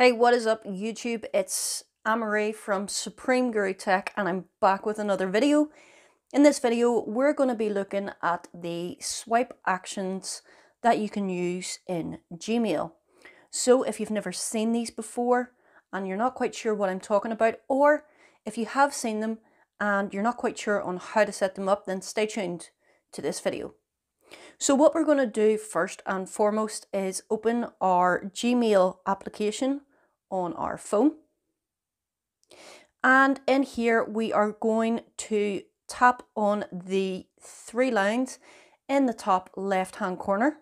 Hey, what is up YouTube? It's Amarie from Supreme Guru Tech and I'm back with another video. In this video, we're going to be looking at the swipe actions that you can use in Gmail. So if you've never seen these before and you're not quite sure what I'm talking about, or if you have seen them and you're not quite sure on how to set them up, then stay tuned to this video. So what we're going to do first and foremost is open our Gmail application on our phone. And in here, we are going to tap on the three lines in the top left hand corner.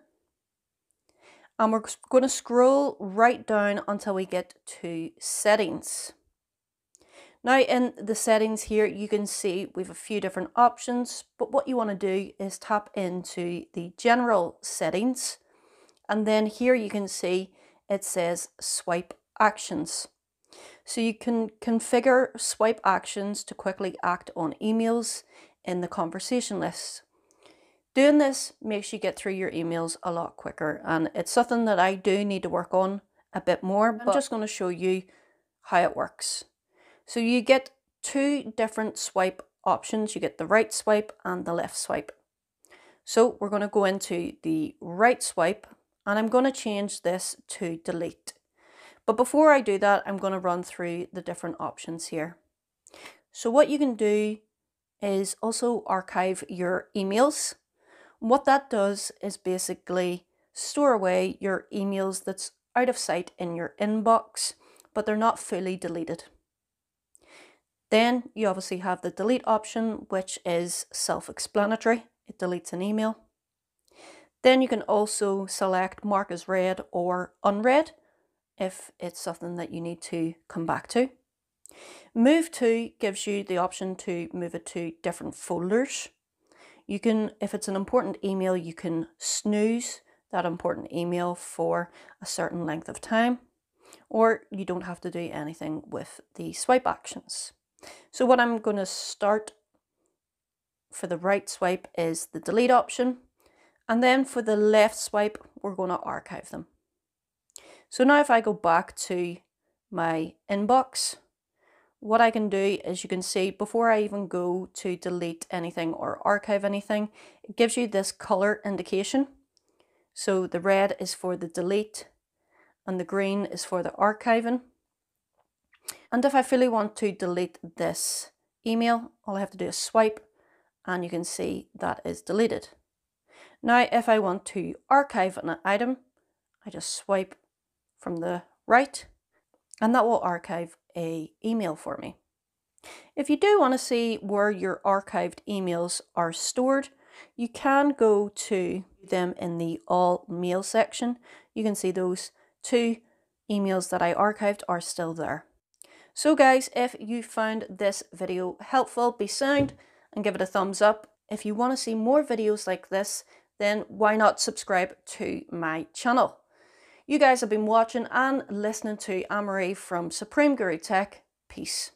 And we're going to scroll right down until we get to settings. Now in the settings here, you can see we have a few different options, but what you want to do is tap into the general settings. And then here you can see it says swipe actions. So you can configure swipe actions to quickly act on emails in the conversation list. Doing this makes you get through your emails a lot quicker and it's something that I do need to work on a bit more. But I'm just going to show you how it works. So you get two different swipe options. You get the right swipe and the left swipe. So we're going to go into the right swipe and I'm going to change this to delete. But before I do that, I'm going to run through the different options here. So what you can do is also archive your emails. What that does is basically store away your emails that's out of sight in your inbox, but they're not fully deleted. Then you obviously have the delete option, which is self-explanatory. It deletes an email. Then you can also select mark as read or unread if it's something that you need to come back to. Move to gives you the option to move it to different folders. You can, if it's an important email, you can snooze that important email for a certain length of time, or you don't have to do anything with the swipe actions. So what I'm going to start for the right swipe is the delete option, and then for the left swipe, we're going to archive them. So now if I go back to my inbox, what I can do is you can see before I even go to delete anything or archive anything, it gives you this color indication. So the red is for the delete and the green is for the archiving. And if I fully want to delete this email, all I have to do is swipe and you can see that is deleted. Now if I want to archive an item, I just swipe from the right and that will archive a email for me. If you do want to see where your archived emails are stored, you can go to them in the all mail section. You can see those two emails that I archived are still there. So guys, if you found this video helpful, be sound and give it a thumbs up. If you want to see more videos like this, then why not subscribe to my channel. You guys have been watching and listening to Amarie from Supreme Guru Tech. Peace.